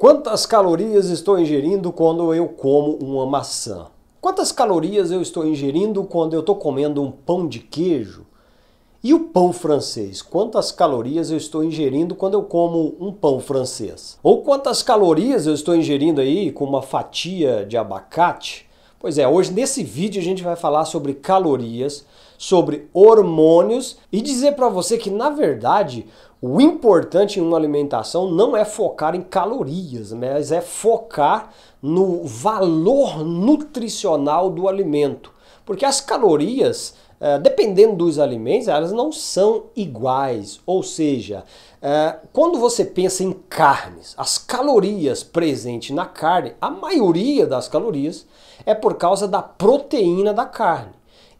Quantas calorias estou ingerindo quando eu como uma maçã? Quantas calorias eu estou ingerindo quando eu estou comendo um pão de queijo? E o pão francês? Quantas calorias eu estou ingerindo quando eu como um pão francês? Ou quantas calorias eu estou ingerindo aí com uma fatia de abacate? Pois é, hoje nesse vídeo a gente vai falar sobre calorias, sobre hormônios e dizer para você que na verdade o importante em uma alimentação não é focar em calorias, mas é focar no valor nutricional do alimento. Porque as calorias, dependendo dos alimentos, elas não são iguais. Ou seja, eh, quando você pensa em carnes, as calorias presentes na carne, a maioria das calorias é por causa da proteína da carne.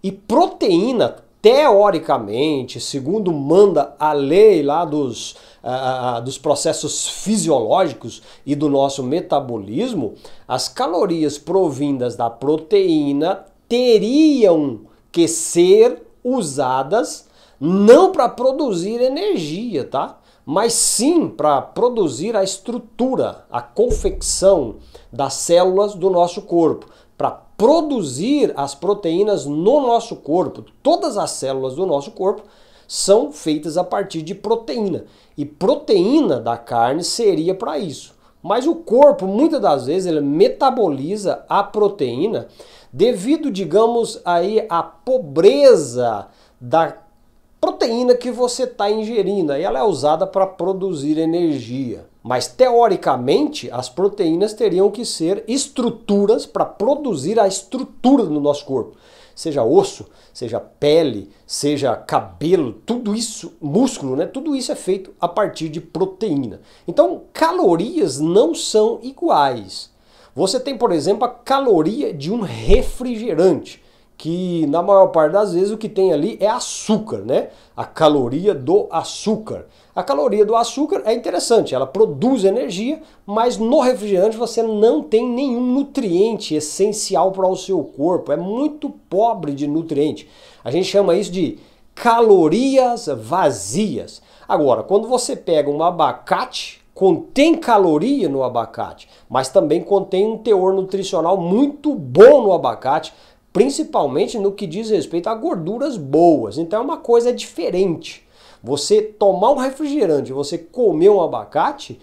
E proteína teoricamente, segundo manda a lei lá dos, uh, dos processos fisiológicos e do nosso metabolismo, as calorias provindas da proteína teriam que ser usadas não para produzir energia, tá? Mas sim para produzir a estrutura, a confecção das células do nosso corpo, para produzir as proteínas no nosso corpo. Todas as células do nosso corpo são feitas a partir de proteína. E proteína da carne seria para isso. Mas o corpo, muitas das vezes, ele metaboliza a proteína devido, digamos, aí a pobreza da proteína que você está ingerindo. Aí ela é usada para produzir energia. Mas teoricamente, as proteínas teriam que ser estruturas para produzir a estrutura do nosso corpo. Seja osso, seja pele, seja cabelo, tudo isso, músculo, né? Tudo isso é feito a partir de proteína. Então, calorias não são iguais. Você tem, por exemplo, a caloria de um refrigerante que na maior parte das vezes o que tem ali é açúcar, né? A caloria do açúcar. A caloria do açúcar é interessante, ela produz energia, mas no refrigerante você não tem nenhum nutriente essencial para o seu corpo, é muito pobre de nutriente. A gente chama isso de calorias vazias. Agora, quando você pega um abacate, contém caloria no abacate, mas também contém um teor nutricional muito bom no abacate principalmente no que diz respeito a gorduras boas. Então é uma coisa diferente. Você tomar um refrigerante, você comer um abacate,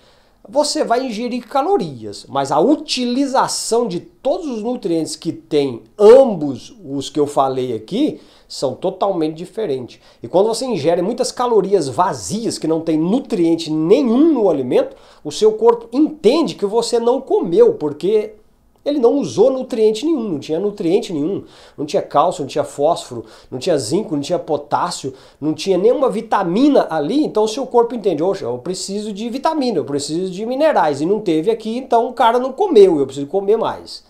você vai ingerir calorias, mas a utilização de todos os nutrientes que tem ambos os que eu falei aqui são totalmente diferentes. E quando você ingere muitas calorias vazias que não tem nutriente nenhum no alimento, o seu corpo entende que você não comeu, porque ele não usou nutriente nenhum, não tinha nutriente nenhum, não tinha cálcio, não tinha fósforo, não tinha zinco, não tinha potássio, não tinha nenhuma vitamina ali, então o seu corpo entende, oxe, eu preciso de vitamina, eu preciso de minerais, e não teve aqui, então o cara não comeu, eu preciso comer mais.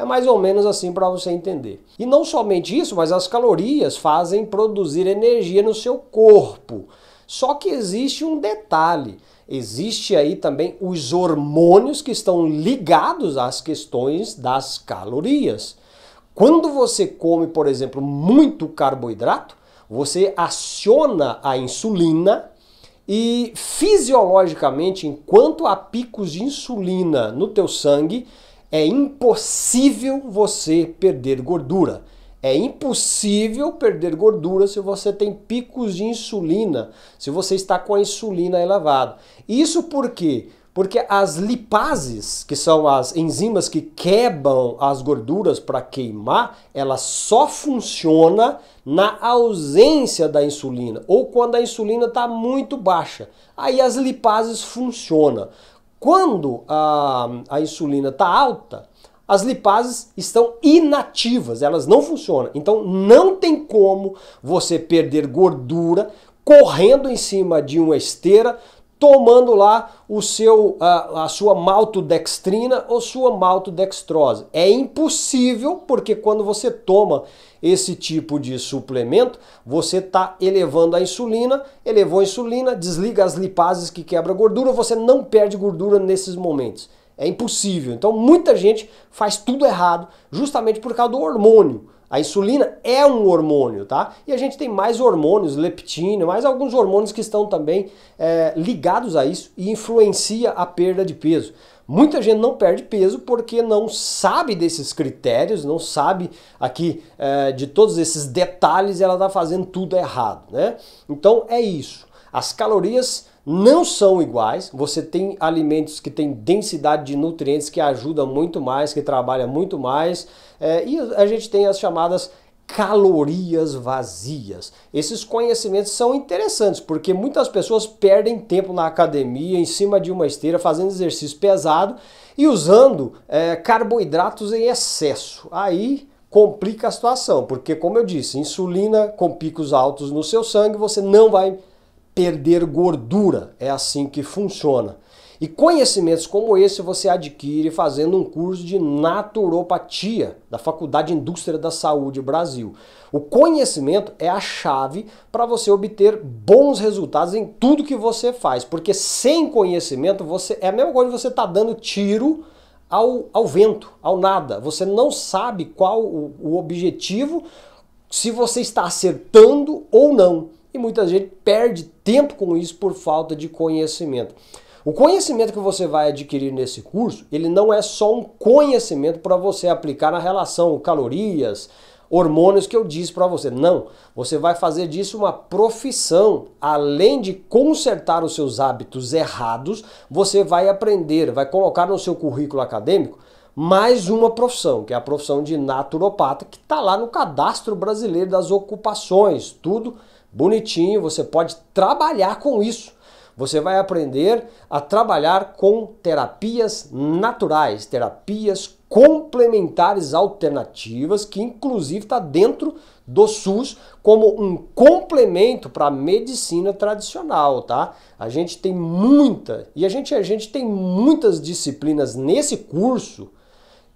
É mais ou menos assim para você entender. E não somente isso, mas as calorias fazem produzir energia no seu corpo. Só que existe um detalhe. Existe aí também os hormônios que estão ligados às questões das calorias. Quando você come, por exemplo, muito carboidrato, você aciona a insulina e fisiologicamente, enquanto há picos de insulina no teu sangue, é impossível você perder gordura. É impossível perder gordura se você tem picos de insulina, se você está com a insulina elevada. Isso por quê? Porque as lipases, que são as enzimas que quebram as gorduras para queimar, ela só funciona na ausência da insulina ou quando a insulina está muito baixa. Aí as lipases funcionam. Quando a, a insulina está alta, as lipases estão inativas, elas não funcionam. Então não tem como você perder gordura correndo em cima de uma esteira, tomando lá o seu a, a sua maltodextrina ou sua maltodextrose. É impossível porque quando você toma esse tipo de suplemento, você está elevando a insulina, elevou a insulina, desliga as lipases que quebra gordura, você não perde gordura nesses momentos. É impossível. Então muita gente faz tudo errado justamente por causa do hormônio. A insulina é um hormônio, tá? E a gente tem mais hormônios, leptina, mais alguns hormônios que estão também é, ligados a isso e influencia a perda de peso. Muita gente não perde peso porque não sabe desses critérios, não sabe aqui é, de todos esses detalhes, ela está fazendo tudo errado, né? Então é isso. As calorias não são iguais. Você tem alimentos que têm densidade de nutrientes que ajudam muito mais, que trabalham muito mais, é, e a gente tem as chamadas calorias vazias. Esses conhecimentos são interessantes porque muitas pessoas perdem tempo na academia, em cima de uma esteira, fazendo exercício pesado e usando é, carboidratos em excesso. Aí complica a situação, porque, como eu disse, insulina com picos altos no seu sangue, você não vai perder gordura. É assim que funciona. E conhecimentos como esse você adquire fazendo um curso de naturopatia da Faculdade Indústria da Saúde Brasil. O conhecimento é a chave para você obter bons resultados em tudo que você faz, porque sem conhecimento você é a mesma coisa que você está dando tiro ao, ao vento, ao nada. Você não sabe qual o, o objetivo, se você está acertando ou não. E muita gente perde tempo com isso por falta de conhecimento. O conhecimento que você vai adquirir nesse curso, ele não é só um conhecimento para você aplicar na relação calorias, hormônios que eu disse para você. Não, você vai fazer disso uma profissão. Além de consertar os seus hábitos errados, você vai aprender, vai colocar no seu currículo acadêmico mais uma profissão, que é a profissão de naturopata, que está lá no cadastro brasileiro das ocupações. Tudo bonitinho, você pode trabalhar com isso. Você vai aprender a trabalhar com terapias naturais, terapias complementares alternativas, que inclusive está dentro do SUS como um complemento para a medicina tradicional, tá? A gente tem muita, e a gente, a gente tem muitas disciplinas nesse curso,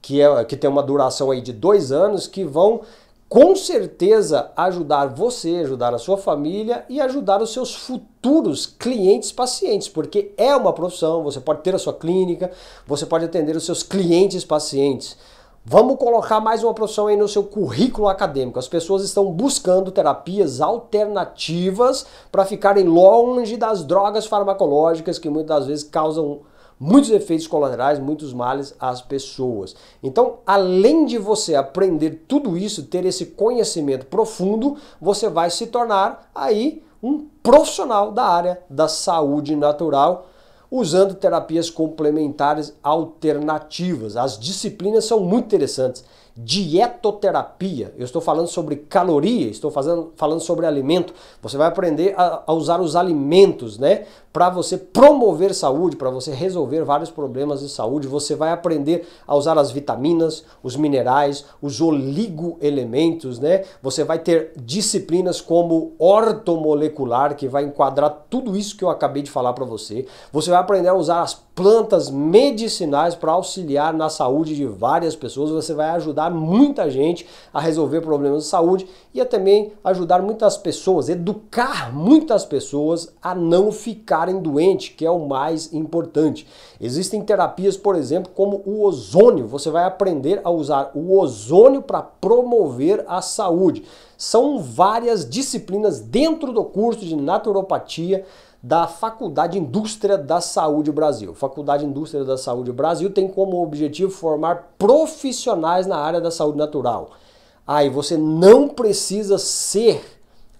que, é, que tem uma duração aí de dois anos, que vão com certeza ajudar você, ajudar a sua família e ajudar os seus futuros clientes pacientes, porque é uma profissão, você pode ter a sua clínica, você pode atender os seus clientes pacientes. Vamos colocar mais uma profissão aí no seu currículo acadêmico. As pessoas estão buscando terapias alternativas para ficarem longe das drogas farmacológicas que muitas vezes causam muitos efeitos colaterais, muitos males às pessoas. Então, além de você aprender tudo isso, ter esse conhecimento profundo, você vai se tornar aí um profissional da área da saúde natural usando terapias complementares alternativas. As disciplinas são muito interessantes dietoterapia. Eu estou falando sobre caloria, estou fazendo, falando sobre alimento. Você vai aprender a, a usar os alimentos, né? Para você promover saúde, para você resolver vários problemas de saúde. Você vai aprender a usar as vitaminas, os minerais, os oligoelementos, né? Você vai ter disciplinas como ortomolecular, que vai enquadrar tudo isso que eu acabei de falar para você. Você vai aprender a usar as plantas medicinais para auxiliar na saúde de várias pessoas. Você vai ajudar muita gente a resolver problemas de saúde e a também ajudar muitas pessoas, educar muitas pessoas a não ficarem doentes, que é o mais importante. Existem terapias, por exemplo, como o ozônio. Você vai aprender a usar o ozônio para promover a saúde. São várias disciplinas dentro do curso de naturopatia da Faculdade Indústria da Saúde Brasil. Faculdade Indústria da Saúde Brasil tem como objetivo formar profissionais na área da saúde natural. Aí ah, você não precisa ser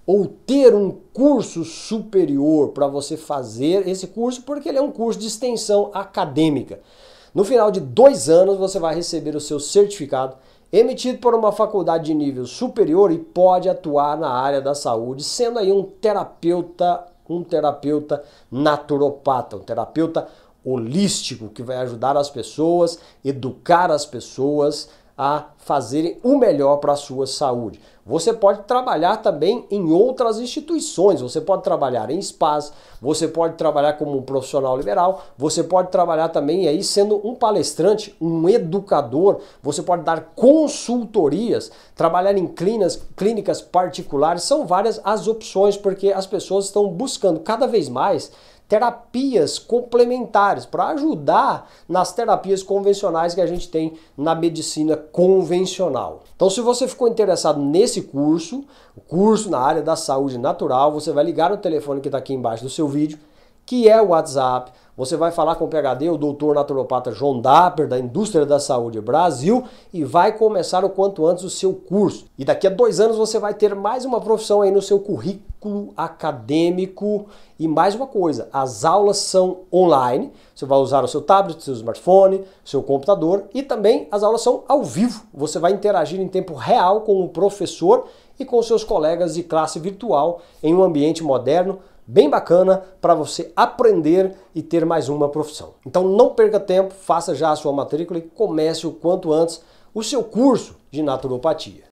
ou ter um curso superior para você fazer esse curso, porque ele é um curso de extensão acadêmica. No final de dois anos, você vai receber o seu certificado emitido por uma faculdade de nível superior e pode atuar na área da saúde, sendo aí um terapeuta um terapeuta naturopata, um terapeuta holístico que vai ajudar as pessoas, educar as pessoas a fazerem o melhor para a sua saúde. Você pode trabalhar também em outras instituições, você pode trabalhar em spas, você pode trabalhar como um profissional liberal, você pode trabalhar também aí sendo um palestrante, um educador, você pode dar consultorias, trabalhar em clínicas, clínicas particulares, são várias as opções porque as pessoas estão buscando cada vez mais terapias complementares para ajudar nas terapias convencionais que a gente tem na medicina convencional. Então, se você ficou interessado nesse curso, o curso na área da saúde natural, você vai ligar o telefone que está aqui embaixo do seu vídeo, que é o WhatsApp. Você vai falar com o PhD, o doutor naturopata João Dapper, da Indústria da Saúde Brasil, e vai começar o quanto antes o seu curso. E daqui a dois anos você vai ter mais uma profissão aí no seu currículo acadêmico. E mais uma coisa, as aulas são online. Você vai usar o seu tablet, seu smartphone, seu computador e também as aulas são ao vivo. Você vai interagir em tempo real com o professor e com seus colegas de classe virtual em um ambiente moderno bem bacana para você aprender e ter mais uma profissão. Então não perca tempo, faça já a sua matrícula e comece o quanto antes o seu curso de naturopatia.